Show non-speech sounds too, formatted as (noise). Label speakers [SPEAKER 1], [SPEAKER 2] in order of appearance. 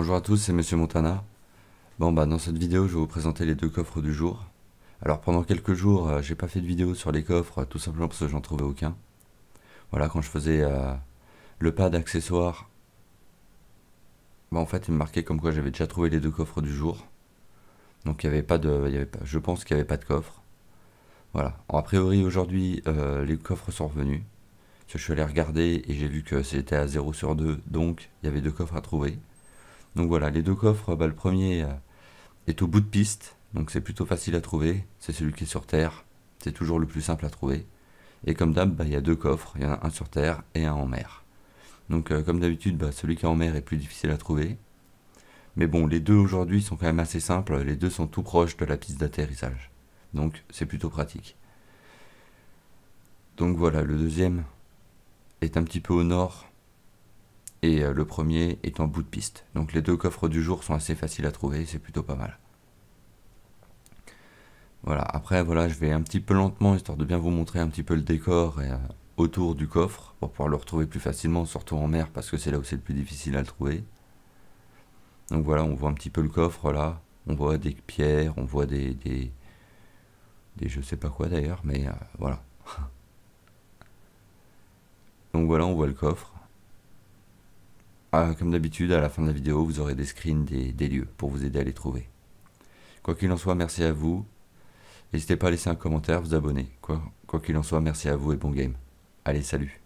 [SPEAKER 1] Bonjour à tous, c'est Monsieur Montana. Bon bah dans cette vidéo je vais vous présenter les deux coffres du jour. Alors pendant quelques jours euh, j'ai pas fait de vidéo sur les coffres tout simplement parce que j'en trouvais aucun. Voilà quand je faisais euh, le pas d'accessoires, bah en fait il me marquait comme quoi j'avais déjà trouvé les deux coffres du jour. Donc il y avait pas de, je pense qu'il n'y avait pas de coffre. Voilà. a priori aujourd'hui euh, les coffres sont revenus. Je suis allé regarder et j'ai vu que c'était à 0 sur 2, donc il y avait deux coffres à trouver. Donc voilà, les deux coffres, bah, le premier euh, est au bout de piste, donc c'est plutôt facile à trouver. C'est celui qui est sur terre, c'est toujours le plus simple à trouver. Et comme d'hab, bah, il y a deux coffres, il y en a un sur terre et un en mer. Donc euh, comme d'habitude, bah, celui qui est en mer est plus difficile à trouver. Mais bon, les deux aujourd'hui sont quand même assez simples, les deux sont tout proches de la piste d'atterrissage. Donc c'est plutôt pratique. Donc voilà, le deuxième est un petit peu au nord et euh, le premier est en bout de piste. Donc les deux coffres du jour sont assez faciles à trouver, c'est plutôt pas mal. Voilà, après voilà, je vais un petit peu lentement histoire de bien vous montrer un petit peu le décor euh, autour du coffre pour pouvoir le retrouver plus facilement, surtout en mer parce que c'est là où c'est le plus difficile à le trouver. Donc voilà, on voit un petit peu le coffre là, on voit des pierres, on voit des, des, des je sais pas quoi d'ailleurs, mais euh, voilà. (laughs) Donc voilà, on voit le coffre. Ah, comme d'habitude, à la fin de la vidéo, vous aurez des screens des, lieux pour vous aider à les trouver. Quoi qu'il en soit, merci à vous. N'hésitez pas à laisser un commentaire, vous abonner. Quoi qu'il en soit, merci à vous et bon game. Allez, salut